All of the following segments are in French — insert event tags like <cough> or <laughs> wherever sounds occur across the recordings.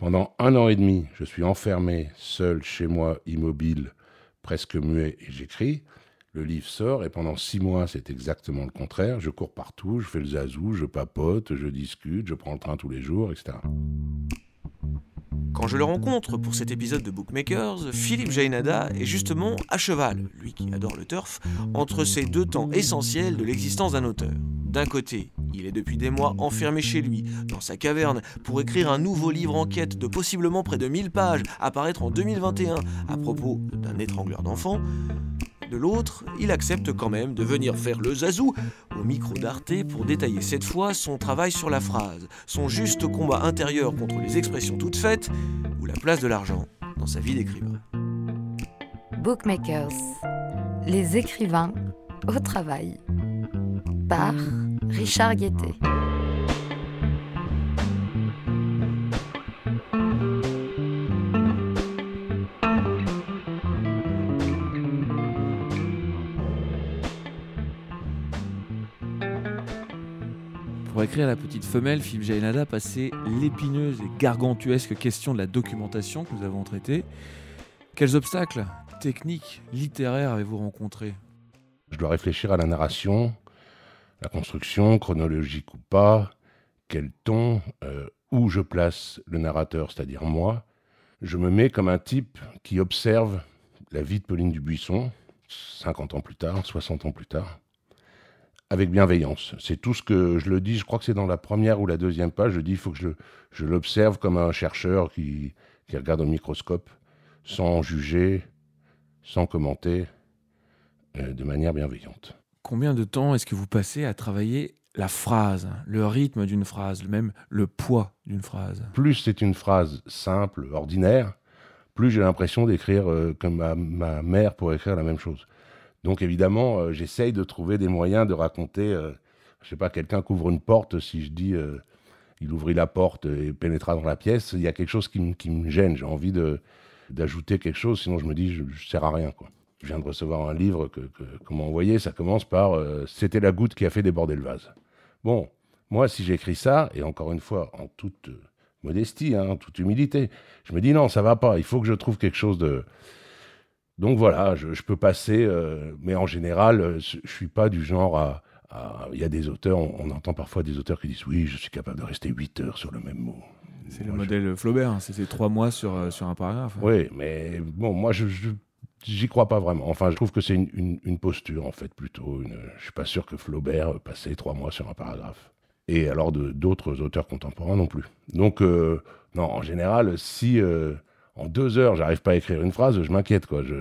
Pendant un an et demi, je suis enfermé, seul chez moi, immobile, presque muet, et j'écris. Le livre sort et pendant six mois, c'est exactement le contraire. Je cours partout, je fais le zazou, je papote, je discute, je prends le train tous les jours, etc. Quand je le rencontre pour cet épisode de Bookmakers, Philippe Jainada est justement à cheval, lui qui adore le turf, entre ces deux temps essentiels de l'existence d'un auteur. D'un côté, il est depuis des mois enfermé chez lui, dans sa caverne, pour écrire un nouveau livre enquête de possiblement près de 1000 pages, à paraître en 2021, à propos d'un étrangleur d'enfants. De l'autre, il accepte quand même de venir faire le zazou au micro d'Arte pour détailler cette fois son travail sur la phrase, son juste combat intérieur contre les expressions toutes faites ou la place de l'argent dans sa vie d'écrivain. Bookmakers, les écrivains au travail. Par Richard Guettet. Écrire La Petite Femelle, Philippe Jainada passait l'épineuse et gargantuesque question de la documentation que nous avons traitée. Quels obstacles techniques, littéraires avez-vous rencontrés? Je dois réfléchir à la narration, la construction, chronologique ou pas, quel ton, euh, où je place le narrateur, c'est-à-dire moi? Je me mets comme un type qui observe la vie de Pauline Dubuisson, 50 ans plus tard, 60 ans plus tard, avec bienveillance. C'est tout ce que je le dis, je crois que c'est dans la première ou la deuxième page, je dis il faut que je, je l'observe comme un chercheur qui, qui regarde au microscope, sans juger, sans commenter, euh, de manière bienveillante. Combien de temps est-ce que vous passez à travailler la phrase, le rythme d'une phrase, même le poids d'une phrase? Plus c'est une phrase simple, ordinaire, plus j'ai l'impression d'écrire euh, comme ma, ma mère pour écrire la même chose. Donc évidemment, euh, j'essaye de trouver des moyens de raconter, euh, je sais pas, quelqu'un qui ouvre une porte, si je dis euh, il ouvrit la porte et pénétra dans la pièce, il y a quelque chose qui, me- gêne, j'ai envie de d'ajouter quelque chose, sinon je me dis je, je sers à rien. Je viens de recevoir un livre que, que m'a envoyé, ça commence par euh, c'était la goutte qui a fait déborder le vase. Bon, moi si j'écris ça et encore une fois en toute modestie, hein, en toute humilité, je me dis non ça va pas, il faut que je trouve quelque chose de donc voilà, je, je peux passer, euh, mais en général, euh, je je suis pas du genre à. Il y a des auteurs, on, on entend parfois des auteurs qui disent oui, je suis capable de rester 8 heures sur le même mot. C'est le je- modèle Flaubert, hein, c'était trois mois sur, euh, sur un paragraphe. Oui, mais bon, moi, je, je- j'y crois pas vraiment. Enfin, je trouve que c'est une, une- une posture, en fait, plutôt. Une, je suis pas sûr que Flaubert passait trois mois sur un paragraphe. Et alors d'autres auteurs contemporains non plus. Donc, euh, non, en général, si euh, en deux heures, j'arrive pas à écrire une phrase, je m'inquiète, quoi. Je,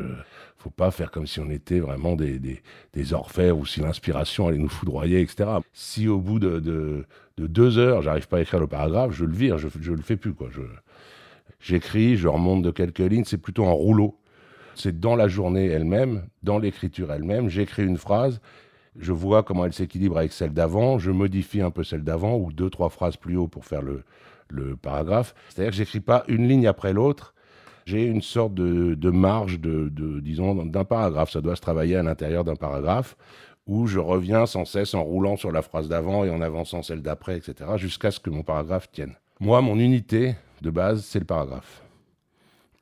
faut pas faire comme si on était vraiment des, des, orfèvres ou si l'inspiration allait nous foudroyer, etc. Si au bout de, de, de deux heures, j'arrive pas à écrire le paragraphe, je le vire, je, je le fais plus, quoi. J'écris, je remonte de quelques lignes, c'est plutôt en rouleau. C'est dans la journée elle-même, dans l'écriture elle-même, j'écris une phrase, je vois comment elle s'équilibre avec celle d'avant, je modifie un peu celle d'avant, ou deux, trois phrases plus haut pour faire le, le paragraphe. C'est-à-dire que j'écris pas une ligne après l'autre, j'ai une sorte de, de marge, de, de, disons, d'un paragraphe. Ça doit se travailler à l'intérieur d'un paragraphe, où je reviens sans cesse en roulant sur la phrase d'avant et en avançant celle d'après, etc., jusqu'à ce que mon paragraphe tienne. Moi, mon unité de base, c'est le paragraphe.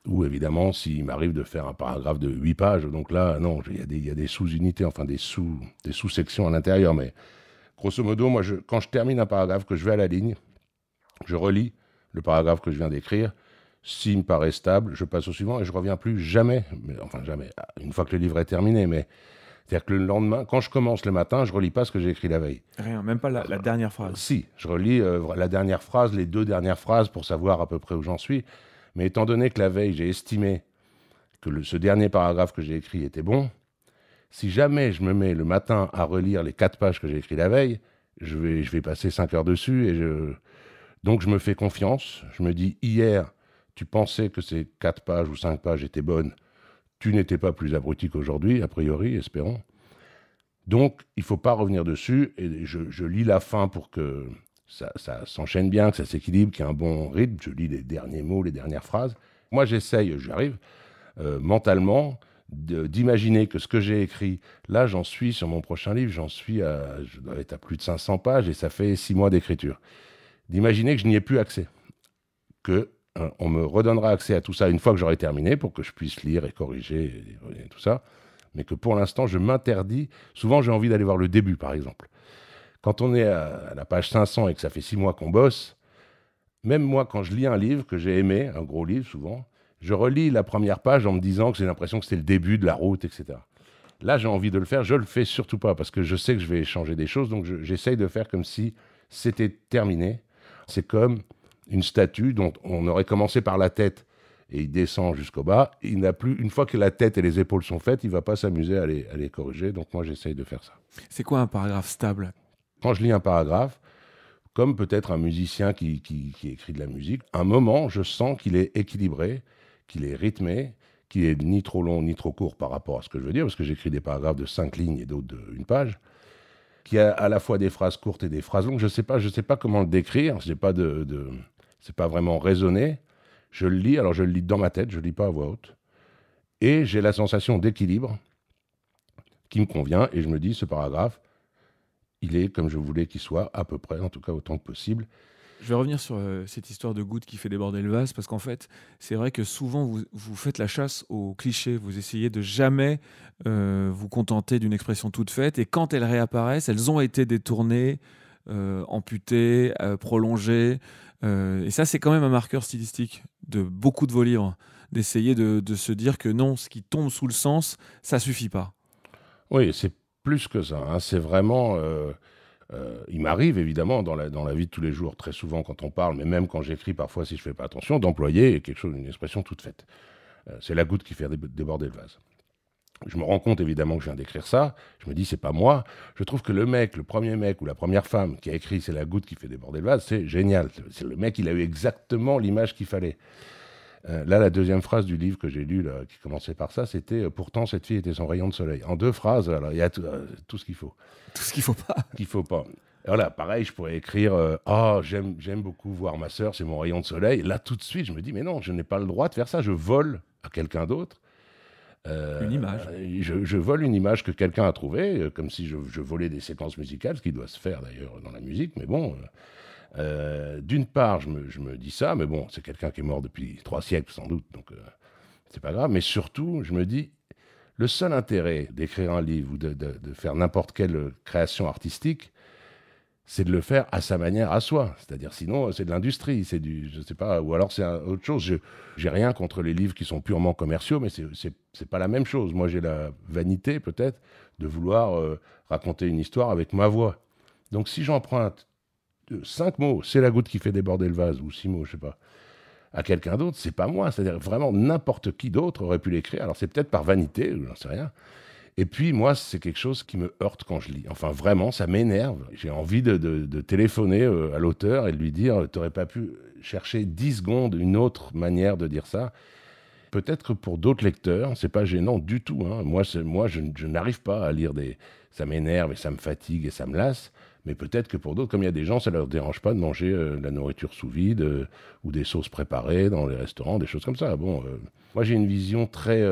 Ou évidemment, s'il m'arrive de faire un paragraphe de 8 pages, donc là, non, il y a des, sous-unités, enfin des sous, des sous-sections à l'intérieur, mais grosso modo, moi, quand je termine un paragraphe, que je vais à la ligne, je relis le paragraphe que je viens d'écrire. S'il me paraît stable, je passe au suivant et je reviens plus jamais, mais, enfin jamais, une fois que le livre est terminé, mais c'est-à-dire que le lendemain, quand je commence le matin, je relis pas ce que j'ai écrit la veille. Rien, même pas la, la dernière phrase. Si, je relis euh, la dernière phrase, les deux dernières phrases pour savoir à peu près où j'en suis. Mais étant donné que la veille, j'ai estimé que le- ce dernier paragraphe que j'ai écrit était bon, si jamais je me mets le matin à relire les quatre pages que j'ai écrites la veille, je vais, je vais passer cinq heures dessus. Et je... Donc je me fais confiance. Je me dis, hier, tu pensais que ces quatre pages ou cinq pages étaient bonnes. Tu n'étais pas plus abruti qu'aujourd'hui, a priori, espérons. Donc, il faut pas revenir dessus. Et je, lis la fin pour que ça, ça s'enchaîne bien, que ça s'équilibre, qu'il y ait un bon rythme. Je lis les derniers mots, les dernières phrases. Moi, j'essaye, j'arrive euh, mentalement d'imaginer que ce que j'ai écrit, là, j'en suis sur mon prochain livre, j'en suis à, je à plus de 500 pages et ça fait six mois d'écriture. D'imaginer que je n'y ai plus accès. Que on me redonnera accès à tout ça une fois que j'aurai terminé pour que je puisse lire et corriger et, tout ça. Mais que pour l'instant, je m'interdis. Souvent, j'ai envie d'aller voir le début, par exemple. Quand on est à la page 500 et que ça fait six mois qu'on bosse, même moi, quand je lis un livre que j'ai aimé, un gros livre souvent, je relis la première page en me disant que j'ai l'impression que c'était le début de la route, etc. Là, j'ai envie de le faire. Je le fais surtout pas parce que je sais que je vais changer des choses. Donc, j'essaye de faire comme si c'était terminé. C'est comme une statue dont on aurait commencé par la tête et il descend jusqu'au bas. Il n'a plus, une fois que la tête et les épaules sont faites, il va pas s'amuser à les, à les corriger. Donc, moi, j'essaye de faire ça. C'est quoi un paragraphe stable? Quand je lis un paragraphe, comme peut-être un musicien qui, qui, écrit de la musique, un moment, je sens qu'il est équilibré, qu'il est rythmé, qu'il est ni trop long ni trop court par rapport à ce que je veux dire, parce que j'écris des paragraphes de cinq lignes et d'autres d'une page, qui a à la fois des phrases courtes et des phrases longues. Je ne sais, pas, je sais pas comment le décrire, ce n'est pas, de, de pas vraiment raisonné. Je le lis, alors je le lis dans ma tête, je ne lis pas à voix haute, et j'ai la sensation d'équilibre qui me convient, et je me dis, ce paragraphe, il est comme je voulais qu'il soit, à peu près, en tout cas autant que possible. Je vais revenir sur euh, cette histoire de goutte qui fait déborder le vase, parce qu'en fait, c'est vrai que souvent, vous, vous, faites la chasse aux clichés. Vous essayez de jamais euh, vous contenter d'une expression toute faite. Et quand elles réapparaissent, elles ont été détournées, euh, amputées, prolongées. Et ça, c'est quand même un marqueur stylistique de beaucoup de vos livres, d'essayer de, se dire que non, ce qui tombe sous le sens, ça suffit pas. Oui, c'est plus que ça. Hein. C'est vraiment. Euh, euh, il m'arrive évidemment dans la, dans la vie de tous les jours, très souvent quand on parle, mais même quand j'écris, parfois si je fais pas attention, d'employer quelque chose, une expression toute faite. Euh, c'est la goutte qui fait déborder le vase. Je me rends compte évidemment que je viens d'écrire ça. Je me dis c'est pas moi. Je trouve que le mec, le premier mec ou la première femme qui a écrit c'est la goutte qui fait déborder le vase, c'est génial. C'est le mec, il a eu exactement l'image qu'il fallait. Euh, là, la deuxième phrase du livre que j'ai lu, qui commençait par ça, c'était euh, Pourtant, cette fille était son rayon de soleil. En deux phrases, il y a tout, euh, ce qu'il faut. Tout ce qu'il faut pas. Qu'il faut pas. voilà, pareil, je pourrais écrire Ah, j'aime beaucoup voir ma sœur, c'est mon rayon de soleil. Là, tout de suite, je me dis Mais non, je n'ai pas le droit de faire ça. Je vole à quelqu'un d'autre. Une image. Je, vole une image que quelqu'un a trouvée, comme si je, je, volais des séquences musicales, ce qui doit se faire d'ailleurs dans la musique, mais bon. Euh, d'une part, je me, dis ça, mais bon, c'est quelqu'un qui est mort depuis trois siècles sans doute, donc euh, c'est pas grave. Mais surtout, je me dis, le seul intérêt d'écrire un livre ou de, faire n'importe quelle création artistique, c'est de le faire à sa manière, à soi. C'est-à-dire, sinon, c'est de l'industrie, c'est du, je sais pas, ou alors c'est autre chose. Je j'ai rien contre les livres qui sont purement commerciaux, mais c'est pas la même chose. Moi, j'ai la vanité, peut-être, de vouloir euh, raconter une histoire avec ma voix. Donc, si j'emprunte cinq mots, c'est la goutte qui fait déborder le vase, ou six mots, je sais pas, à quelqu'un d'autre, c'est pas moi. C'est-à-dire vraiment n'importe qui d'autre aurait pu l'écrire. Alors c'est peut-être par vanité, j'en sais rien. Et puis moi, c'est quelque chose qui me heurte quand je lis. Enfin vraiment, ça m'énerve. J'ai envie de, téléphoner euh, à l'auteur et de lui dire, t'aurais pas pu chercher dix secondes une autre manière de dire ça. Peut-être que pour d'autres lecteurs, c'est pas gênant du tout. Hein. Moi, moi, je, je n'arrive pas à lire des. Ça m'énerve et ça me fatigue et ça me lasse. Mais peut-être que pour d'autres, comme il y a des gens, ça ne leur dérange pas de manger euh, la nourriture sous vide euh, ou des sauces préparées dans les restaurants, des choses comme ça. Bon, euh, moi j'ai une vision très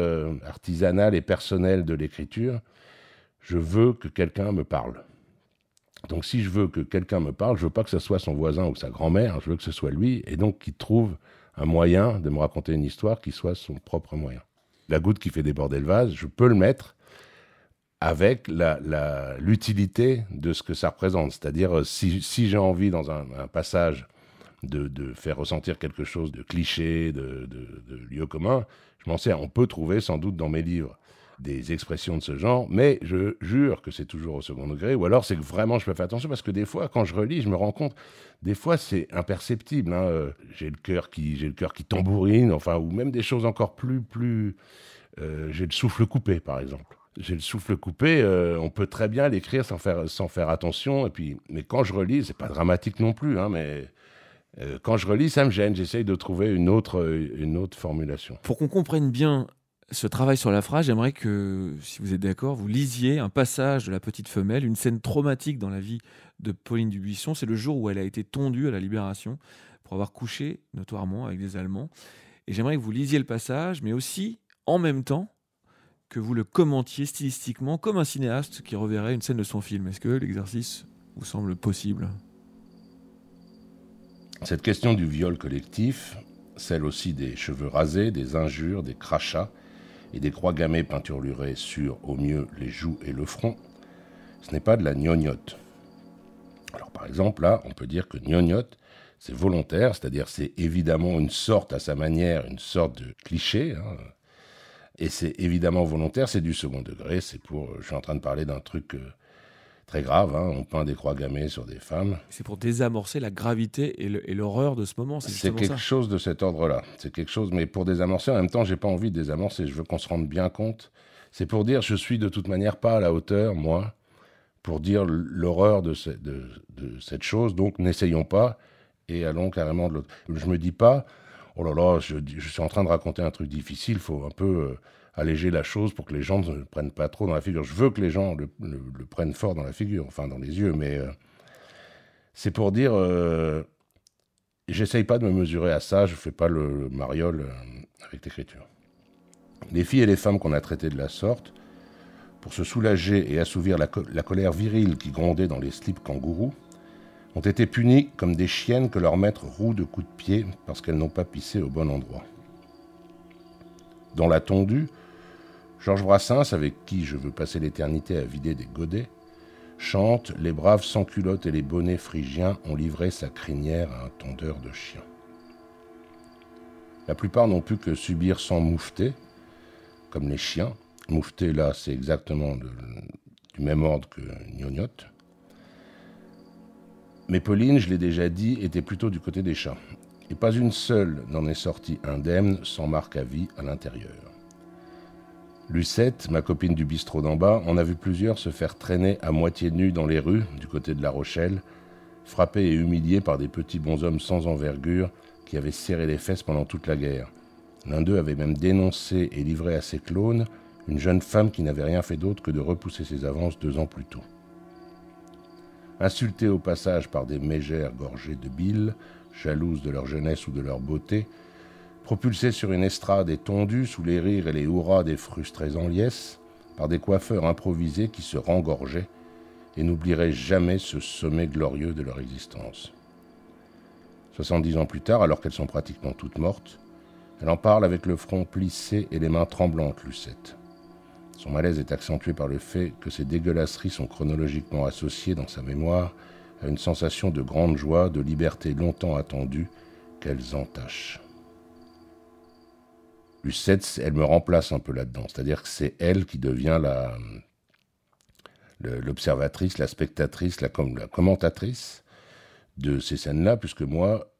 artisanale et personnelle de l'écriture. Je veux que quelqu'un me parle. Donc si je veux que quelqu'un me parle, je veux pas que ce soit son voisin ou sa grand-mère, je veux que ce soit lui, et donc qu'il trouve un moyen de me raconter une histoire qui soit son propre moyen. La goutte qui fait déborder le vase, je peux le mettre, avec l'utilité de ce que ça représente. C'est-à-dire, euh, si, j'ai envie, dans un, passage, de, faire ressentir quelque chose de cliché, de, lieu commun, je m'en sers. On peut trouver sans doute dans mes livres des expressions de ce genre, mais je jure que c'est toujours au second degré, ou alors c'est que vraiment je peux faire attention, parce que des fois, quand je relis, je me rends compte, des fois c'est imperceptible. Hein, euh, j'ai le cœur qui, j'ai le qui tambourine, enfin, ou même des choses encore plus, plus, euh, j'ai le souffle coupé, par exemple j'ai le souffle coupé, euh, on peut très bien l'écrire sans faire, sans faire attention. Et puis, mais quand je relis, c'est pas dramatique non plus, hein, mais euh, quand je relis, ça me gêne. J'essaye de trouver une autre, une autre formulation. Pour qu'on comprenne bien ce travail sur la phrase, j'aimerais que, si vous êtes d'accord, vous lisiez un passage de La Petite Femelle, une scène traumatique dans la vie de Pauline Dubuisson. C'est le jour où elle a été tondue à la Libération pour avoir couché notoirement avec des Allemands. Et j'aimerais que vous lisiez le passage, mais aussi, en même temps, que vous le commentiez stylistiquement comme un cinéaste qui reverrait une scène de son film. Est-ce que l'exercice vous semble possible? Cette question du viol collectif, celle aussi des cheveux rasés, des injures, des crachats et des croix gammées peinturlurées sur, au mieux, les joues et le front, ce n'est pas de la gnognotte. Alors par exemple, là, on peut dire que gnognotte, c'est volontaire, c'est-à-dire c'est évidemment une sorte, à sa manière, une sorte de cliché, hein. Et c'est évidemment volontaire, c'est du second degré, c'est pour, je suis en train de parler d'un truc euh, très grave. Hein. On peint des croix gammées sur des femmes. C'est pour désamorcer la gravité et l'horreur de ce moment. C'est quelque chose de cet ordre-là. C'est quelque chose, mais pour désamorcer, en même temps, j'ai pas envie de désamorcer. Je veux qu'on se rende bien compte. C'est pour dire, je suis de toute manière pas à la hauteur, moi, pour dire l'horreur de, de, cette chose. Donc, n'essayons pas et allons carrément de l'autre. Je me dis pas, oh là là, je, suis en train de raconter un truc difficile. Il faut un peu euh, alléger la chose pour que les gens ne le prennent pas trop dans la figure. Je veux que les gens le, prennent fort dans la figure, enfin dans les yeux, mais euh, c'est pour dire, euh, j'essaye pas de me mesurer à ça, je fais pas le, mariole euh, avec l'écriture. Les filles et les femmes qu'on a traitées de la sorte, pour se soulager et assouvir la colère virile qui grondait dans les slips kangourous, ont été punies comme des chiennes que leur maître roue de coups de pied parce qu'elles n'ont pas pissé au bon endroit. Dans la tondue, Georges Brassens, avec qui je veux passer l'éternité à vider des godets, chante Les braves sans-culottes et les bonnets phrygiens ont livré sa crinière à un tondeur de chiens. La plupart n'ont pu que subir sans moufter, comme les chiens. Moufter, là, c'est exactement du même ordre que gnognotte. Mais Pauline, je l'ai déjà dit, était plutôt du côté des chats. Et pas une seule n'en est sortie indemne sans marque à vie à l'intérieur. Lucette, ma copine du bistrot d'en bas, en a vu plusieurs se faire traîner à moitié nus dans les rues du côté de La Rochelle, frappés et humiliés par des petits bonshommes sans envergure qui avaient serré les fesses pendant toute la guerre. L'un d'eux avait même dénoncé et livré à ses clones une jeune femme qui n'avait rien fait d'autre que de repousser ses avances deux ans plus tôt. Insultés au passage par des mégères gorgées de bile, jalouses de leur jeunesse ou de leur beauté, propulsés sur une estrade et tondus sous les rires et les hurrahs des frustrés en liesse, par des coiffeurs improvisés qui se rengorgeaient et n'oublieraient jamais ce sommet glorieux de leur existence. Soixante-dix ans plus tard, alors qu'elles sont pratiquement toutes mortes, elle en parle avec le front plissé et les mains tremblantes, Lucette. Son malaise est accentué par le fait que ces dégueulasseries sont chronologiquement associées dans sa mémoire à une sensation de grande joie, de liberté longtemps attendue, qu'elles entachent. Lucette, elle me remplace un peu là-dedans. C'est-à-dire que c'est elle qui devient l'observatrice, la spectatrice, la, commentatrice de ces scènes-là, puisque moi,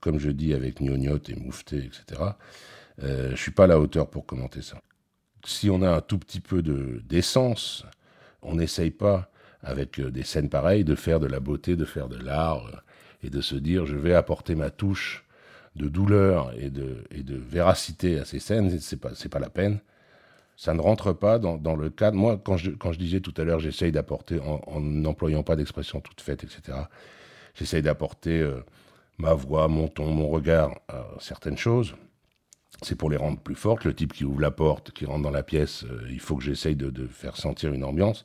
comme je dis avec gnognotte et moufté, etc., euh, je suis pas à la hauteur pour commenter ça. Si on a un tout petit peu d'essence, on n'essaye pas, avec euh, des scènes pareilles, de faire de la beauté, de faire de l'art, euh, et de se dire, je vais apporter ma touche de douleur et de, de véracité à ces scènes, c'est pas, pas la peine. Ça ne rentre pas dans, le cadre. Moi, quand je, quand je disais tout à l'heure, j'essaye d'apporter, en n'employant pas d'expression toute faite, etc., j'essaye d'apporter euh, ma voix, mon ton, mon regard à certaines choses. C'est pour les rendre plus fortes. Le type qui ouvre la porte, qui rentre dans la pièce, euh, il faut que j'essaye de, faire sentir une ambiance.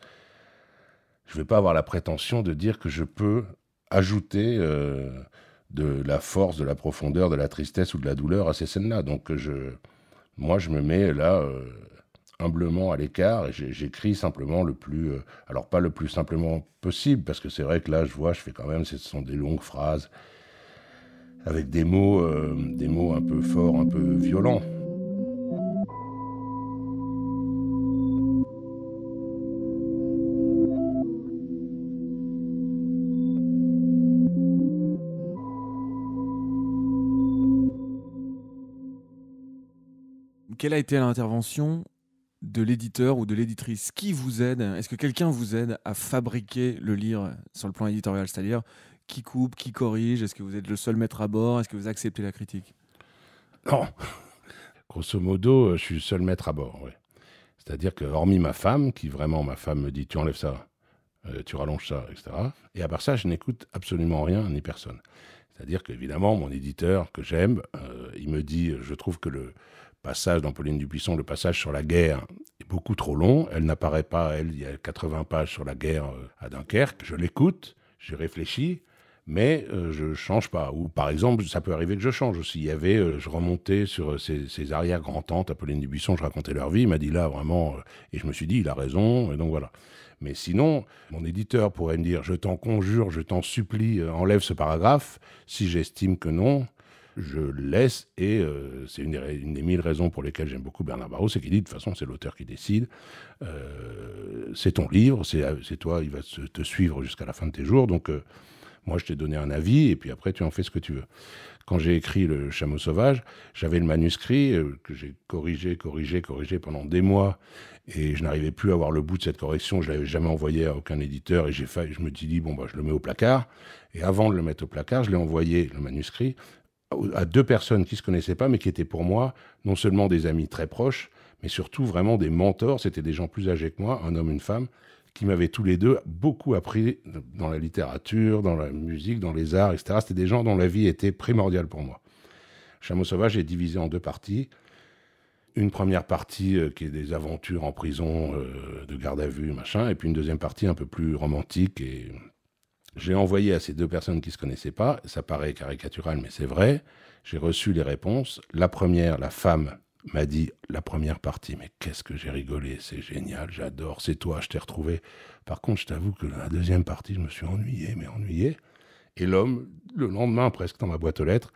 Je ne vais pas avoir la prétention de dire que je peux ajouter. Euh, de la force, de la profondeur, de la tristesse ou de la douleur à ces scènes-là. Donc moi, je me mets là euh, humblement à l'écart et j'écris simplement le plus, alors pas le plus simplement possible, parce que c'est vrai que là, je vois, je fais quand même, ce sont des longues phrases avec des mots, euh, des mots un peu forts, un peu violents. quelle a été l'intervention de l'éditeur ou de l'éditrice? Qui vous aide? Est-ce que quelqu'un vous aide à fabriquer le livre sur le plan éditorial? C'est-à-dire qui coupe, qui corrige? Est-ce que vous êtes le seul maître à bord? Est-ce que vous acceptez la critique? Non. <laughs> Grosso modo, je suis le seul maître à bord, C'est-à-dire que, hormis ma femme, qui vraiment, ma femme me dit tu enlèves ça, euh, tu rallonges ça, etc. Et à part ça, je n'écoute absolument rien ni personne. C'est-à-dire qu'évidemment, mon éditeur, que j'aime, euh, il me dit je trouve que le, passage dans Pauline Dubuisson, le passage sur la guerre est beaucoup trop long. Elle n'apparaît pas, elle, il y a 80 pages sur la guerre euh, à Dunkerque. Je l'écoute, je réfléchis, mais euh, je change pas. Ou par exemple, ça peut arriver que je change aussi. Il y avait, euh, je remontais sur ses, arrière-grand-tantes, Apolline Dubuisson, je racontais leur vie, il m'a dit là vraiment, et je me suis dit, il a raison, et donc voilà. Mais sinon, mon éditeur pourrait me dire, je t'en conjure, je t'en supplie, enlève ce paragraphe. Si j'estime que non, je laisse, et euh, c'est une, des mille raisons pour lesquelles j'aime beaucoup Bernard Barrault, c'est qu'il dit, de toute façon, c'est l'auteur qui décide, euh, c'est ton livre, c'est toi, il va te suivre jusqu'à la fin de tes jours, donc euh, moi, je t'ai donné un avis, et puis après, tu en fais ce que tu veux. Quand j'ai écrit Le Chameau Sauvage, j'avais le manuscrit que j'ai corrigé, corrigé, corrigé pendant des mois, et je n'arrivais plus à voir le bout de cette correction, je l'avais jamais envoyé à aucun éditeur, et j'ai fait, je me suis dit, bon, bah, je le mets au placard, et avant de le mettre au placard, je l'ai envoyé, le manuscrit, à deux personnes qui ne se connaissaient pas, mais qui étaient pour moi non seulement des amis très proches, mais surtout vraiment des mentors. C'était des gens plus âgés que moi, un homme, une femme, qui m'avaient tous les deux beaucoup appris dans la littérature, dans la musique, dans les arts, etc. C'était des gens dont la vie était primordiale pour moi. Chameau sauvage est divisé en deux parties. Une première partie euh, qui est des aventures en prison, euh, de garde à vue, machin, et puis une deuxième partie un peu plus romantique et j'ai envoyé à ces deux personnes qui ne se connaissaient pas, ça paraît caricatural, mais c'est vrai, j'ai reçu les réponses. La première, la femme, m'a dit la première partie, mais qu'est-ce que j'ai rigolé, c'est génial, j'adore, c'est toi, je t'ai retrouvé. Par contre, je t'avoue que la deuxième partie, je me suis ennuyé, mais ennuyé. Et l'homme, le lendemain, presque dans ma boîte aux lettres,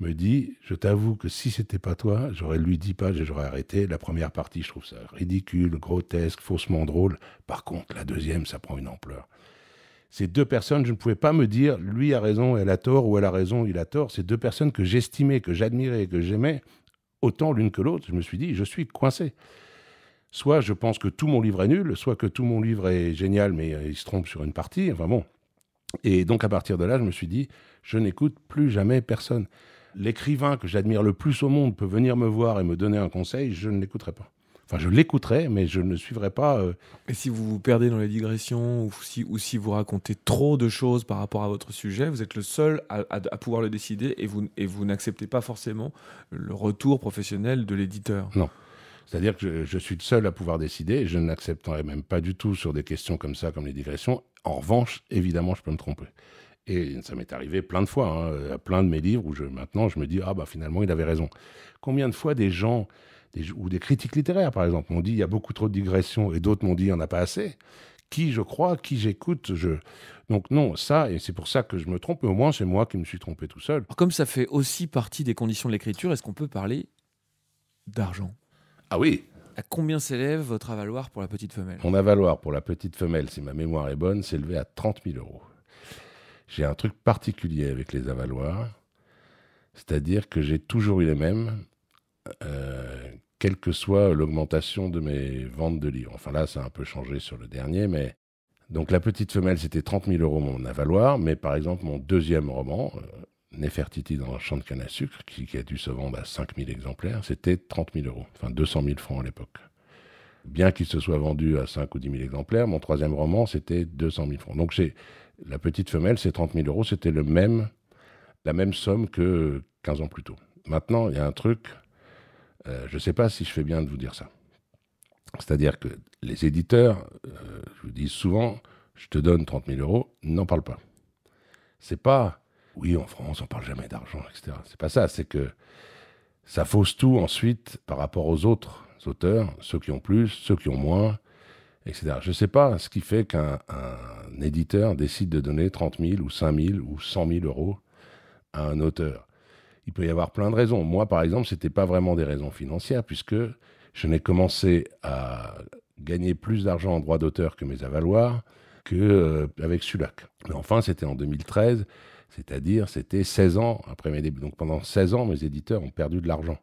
me dit Je t'avoue que si c'était pas toi, j'aurais lui dit pas, j'aurais arrêté. La première partie, je trouve ça ridicule, grotesque, faussement drôle. Par contre, la deuxième, ça prend une ampleur. Ces deux personnes, je ne pouvais pas me dire lui a raison, elle a tort, ou elle a raison, il a tort. Ces deux personnes que j'estimais, que j'admirais, que j'aimais, autant l'une que l'autre, je me suis dit, je suis coincé. Soit je pense que tout mon livre est nul, soit que tout mon livre est génial, mais euh, il se trompe sur une partie. Enfin bon. Et donc à partir de là, je me suis dit, je n'écoute plus jamais personne. L'écrivain que j'admire le plus au monde peut venir me voir et me donner un conseil, je ne l'écouterai pas. Enfin, je l'écouterai, mais je ne suivrai pas. Euh, et si vous vous perdez dans les digressions, ou si, ou si vous racontez trop de choses par rapport à votre sujet, vous êtes le seul à, pouvoir le décider et vous, et vous n'acceptez pas forcément le retour professionnel de l'éditeur. Non. C'est-à-dire que je, suis le seul à pouvoir décider et je n'accepterai même pas du tout sur des questions comme ça, comme les digressions. En revanche, évidemment, je peux me tromper. Et ça m'est arrivé plein de fois, hein, à plein de mes livres où je, maintenant je me dis, ah bah finalement, il avait raison. Combien de fois des gens ou des critiques littéraires, par exemple, m'ont dit il y a beaucoup trop de digressions et d'autres m'ont dit il n'y en a pas assez. Qui je crois, qui j'écoute, je. Donc non, ça, et c'est pour ça que je me trompe, mais au moins c'est moi qui me suis trompé tout seul. comme ça fait aussi partie des conditions de l'écriture, est-ce qu'on peut parler d'argent? Ah oui à combien s'élève votre avaloir pour la petite femelle? Mon avaloir pour la petite femelle, si ma mémoire est bonne, s'est élevé à 30 000 euros. J'ai un truc particulier avec les avaloirs, c'est-à-dire que j'ai toujours eu les mêmes, euh, quelle que soit l'augmentation de mes ventes de livres. Enfin là, ça a un peu changé sur le dernier, mais... Donc la petite femelle, c'était 30 000 euros mon avaloir, mais par exemple mon deuxième roman, euh, Nefertiti dans un champ de canne à sucre, qui, a dû se vendre à 5 000 exemplaires, c'était 30 000 euros, enfin 200 000 francs à l'époque. Bien qu'il se soit vendu à 5 ou 10 000 exemplaires, mon troisième roman, c'était 200 000 francs. Donc c'est la petite femelle, c'est 30 000 euros, c'était le même, la même somme que 15 ans plus tôt. Maintenant, il y a un truc euh, je ne sais pas si je fais bien de vous dire ça. C'est-à-dire que les éditeurs, euh, je vous dis souvent, je te donne 30 000 euros, n'en parle pas. C'est pas, oui, en France, on parle jamais d'argent, etc. C'est pas ça, c'est que ça fausse tout ensuite par rapport aux autres auteurs, ceux qui ont plus, ceux qui ont moins, etc. Je ne sais pas ce qui fait qu'un éditeur décide de donner 30 000 ou 5 000 ou 100 000 euros à un auteur il peut y avoir plein de raisons. Moi, par exemple, ce n'était pas vraiment des raisons financières, puisque je n'ai commencé à gagner plus d'argent en droit d'auteur que mes avaloirs qu'avec euh, avec Sulac. Mais enfin, c'était en 2013, c'est-à-dire c'était 16 ans après mes débuts. Donc pendant 16 ans, mes éditeurs ont perdu de l'argent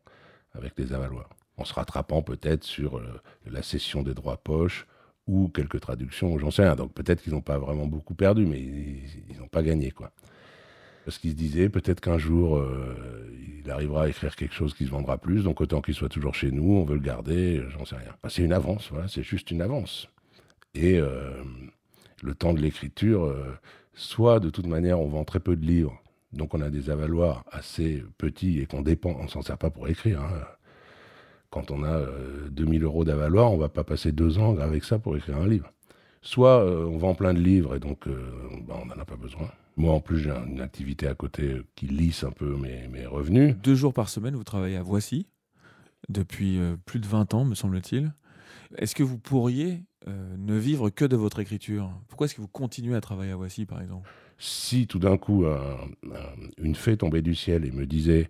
avec les avaloirs, en se rattrapant peut-être sur euh, la cession des droits poche ou quelques traductions, j'en sais rien. Donc peut-être qu'ils n'ont pas vraiment beaucoup perdu, mais ils n'ont pas gagné, quoi. Parce qu'il se disait peut-être qu'un jour, euh, il arrivera à écrire quelque chose qui se vendra plus, donc autant qu'il soit toujours chez nous, on veut le garder, j'en sais rien. c'est une avance, voilà, c'est juste une avance. Et euh, le temps de l'écriture, euh, soit de toute manière on vend très peu de livres, donc on a des avaloirs assez petits et qu'on dépend, on s'en sert pas pour écrire. Hein. Quand on a 2000 euros d'avaloir, on va pas passer deux ans avec ça pour écrire un livre. Soit on vend plein de livres et donc bah, on n'en a pas besoin Moi, en plus, j'ai une activité à côté qui lisse un peu mes, mes revenus. Deux jours par semaine, vous travaillez à Voici depuis euh, plus de 20 ans, me semble-t-il. Est-ce que vous pourriez euh, ne vivre que de votre écriture? Pourquoi est-ce que vous continuez à travailler à Voici, par exemple? Si tout d'un coup, un- un- une fée tombait du ciel et me disait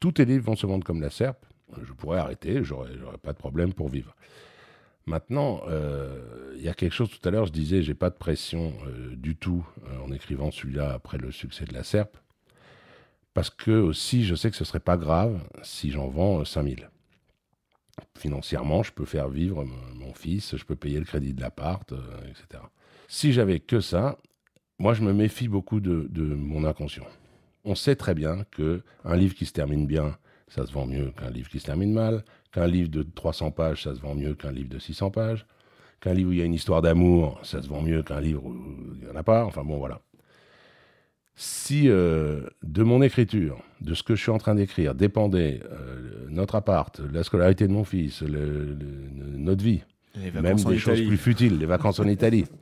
tous tes livres vont se vendre comme la serpe, je pourrais arrêter, j'aurais j'aurais pas de problème pour vivre. Maintenant, euh, il y a quelque chose tout à l'heure, je disais, j'ai pas de pression euh, du tout euh, en écrivant celui-là après le succès de la serpe, parce que aussi, je sais que ce serait pas grave si j'en vends euh, 5000. Financièrement, je peux faire vivre mon fils, je peux payer le crédit de l'appart, etc. Si j'avais que ça, moi, je me méfie beaucoup de, de mon inconscient. On sait très bien que un livre qui se termine bien, ça se vend mieux qu'un livre qui se termine mal, qu'un livre de 300 pages, ça se vend mieux qu'un livre de 600 pages, qu'un livre où il y a une histoire d'amour, ça se vend mieux qu'un livre où il n'y en a pas. Enfin bon, voilà. Si euh, de mon écriture, de ce que je suis en train d'écrire, dépendait euh, notre appart, la scolarité de mon fils, le- le- notre vie, même des choses plus futiles, les vacances en Italie. <laughs>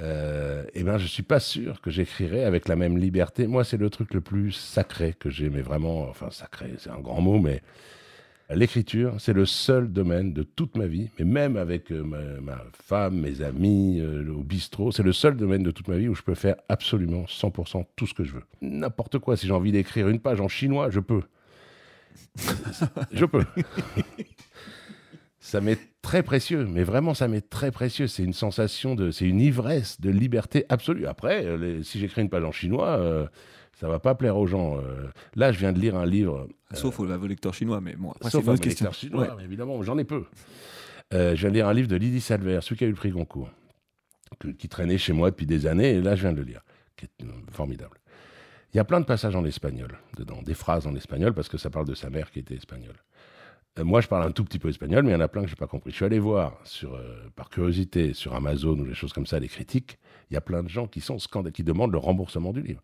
Euh, eh ben, je suis pas sûr que j'écrirais avec la même liberté. Moi, c'est le truc le plus sacré que j'ai, mais vraiment, enfin sacré, c'est un grand mot, mais l'écriture, c'est le seul domaine de toute ma vie, mais même avec euh, ma, ma femme, mes amis, euh, au bistrot, c'est le seul domaine de toute ma vie où je peux faire absolument 100% tout ce que je veux. N'importe quoi. Si j'ai envie d'écrire une page en chinois, je peux. <laughs> je peux. Ça m'est très précieux, mais vraiment, ça m'est très précieux. C'est une sensation de, c'est une ivresse de liberté absolue. Après, euh, les- si j'écris une page en chinois, euh, ça va pas plaire aux gens. euh. là, je viens de lire un livre. Sauf aux vos lecteurs chinois, mais bon, après, c'est Sauf question. lecteurs chinois, Ouais. mais évidemment, j'en ai peu. Euh, je viens de lire un livre de Lydie Salver, celui qui a eu le prix Goncourt, que- qui traînait chez moi depuis des années, et là, je viens de le lire, qui est euh, formidable. Il y a plein de passages en espagnol dedans, des phrases en espagnol, parce que ça parle de sa mère qui était espagnole. Euh, moi, je parle un tout petit peu espagnol, mais il y en a plein que je n'ai pas compris. Je suis allé voir, euh, par curiosité, sur Amazon ou des choses comme ça, les critiques. Il y a plein de gens qui, sont scanda- qui demandent le remboursement du livre.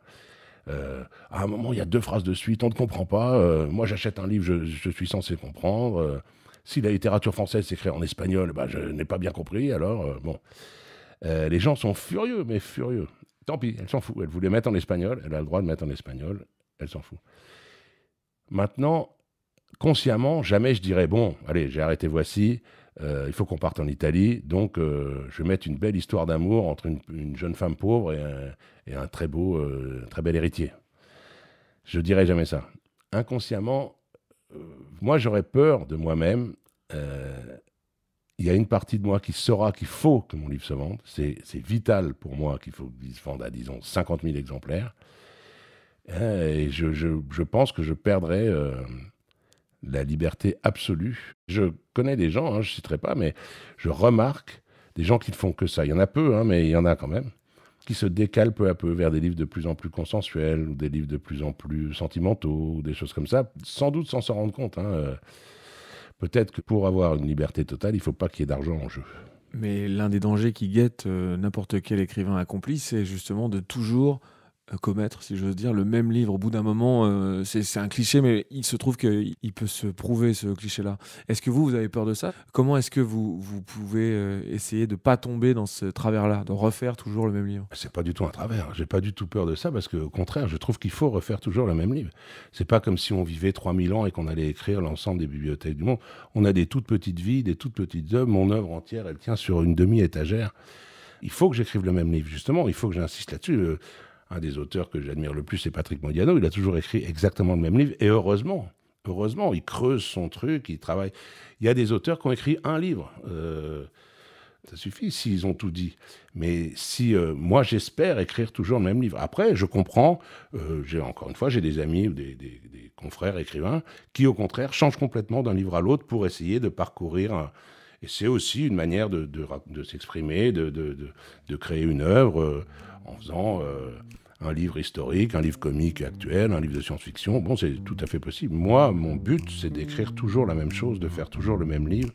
Euh, à un moment, il y a deux phrases de suite, on ne comprend pas. Moi, j'achète un livre, je, suis censé comprendre. Si la littérature française s'écrit en espagnol, bah, je n'ai pas bien compris. Alors, bon. Les gens sont furieux, mais furieux. Tant pis, elle s'en fout. Elle voulait mettre en espagnol, elle a le droit de mettre en espagnol, elle s'en fout. Maintenant, consciemment, jamais je dirais bon, allez, j'ai arrêté voici, euh, il faut qu'on parte en Italie, donc euh, je vais mettre une belle histoire d'amour entre une, une jeune femme pauvre et un, très beau, euh, très bel héritier. Je dirais jamais ça. Inconsciemment, moi j'aurais peur de moi-même. il y a une partie de moi qui saura qu'il faut que mon livre se vende. C'est vital pour moi qu'il faut qu'il se vende à, disons, 50 000 exemplaires. Et je, je- pense que je perdrais la liberté absolue. Je connais des gens, hein, je ne citerai pas, mais je remarque des gens qui ne font que ça. Il y en a peu, hein, mais il y en a quand même, qui se décalent peu à peu vers des livres de plus en plus consensuels, ou des livres de plus en plus sentimentaux, ou des choses comme ça, sans doute sans s'en rendre compte. hein. Euh, Peut-être que pour avoir une liberté totale, il ne faut pas qu'il y ait d'argent en jeu. Mais l'un des dangers qui guette euh, n'importe quel écrivain accompli, c'est justement de toujours commettre, si j'ose dire, le même livre. Au bout d'un moment, euh, c'est un cliché, mais il se trouve qu'il il peut se prouver, ce cliché-là. Est-ce que vous, vous avez peur de ça? Comment est-ce que vous, vous pouvez euh, essayer de pas tomber dans ce travers-là, de refaire toujours le même livre? C'est pas du tout un travers. J'ai pas du tout peur de ça parce que, au contraire, je trouve qu'il faut refaire toujours le même livre. C'est pas comme si on vivait 3000 ans et qu'on allait écrire l'ensemble des bibliothèques du monde. On a des toutes petites vies, des toutes petites œuvres. Mon œuvre entière, elle tient sur une demi-étagère. Il faut que j'écrive le même livre, justement. Il faut que j'insiste là-dessus. Euh, un des auteurs que j'admire le plus, c'est Patrick Modiano. Il a toujours écrit exactement le même livre. Et heureusement, heureusement, il creuse son truc, il travaille. Il y a des auteurs qui ont écrit un livre. Euh, ça suffit s'ils ont tout dit. Mais si euh, moi j'espère écrire toujours le même livre. Après, je comprends. euh, encore une fois, j'ai des amis ou des, confrères écrivains qui, au contraire, changent complètement d'un livre à l'autre pour essayer de parcourir. Et c'est aussi une manière de, s'exprimer, de, créer une œuvre en faisant un livre historique, un livre comique actuel, un livre de science-fiction. Bon, c'est tout à fait possible. Moi, mon but, c'est d'écrire toujours la même chose, de faire toujours le même livre,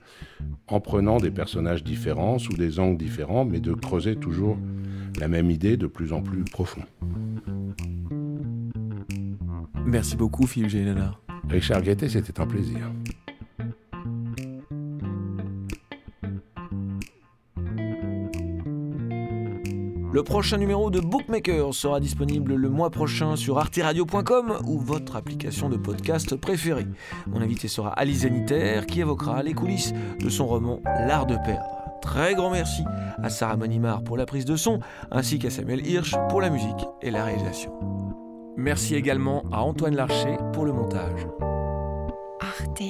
en prenant des personnages différents, sous des angles différents, mais de creuser toujours la même idée de plus en plus profond. Merci beaucoup, Philippe Génana. Richard Guettet, c'était un plaisir. Le prochain numéro de Bookmaker sera disponible le mois prochain sur arteradio.com ou votre application de podcast préférée. Mon invité sera Ali Zeniter qui évoquera les coulisses de son roman L'art de perdre. Très grand merci à Sarah Monimar pour la prise de son, ainsi qu'à Samuel Hirsch pour la musique et la réalisation. Merci également à Antoine Larcher pour le montage. Arte.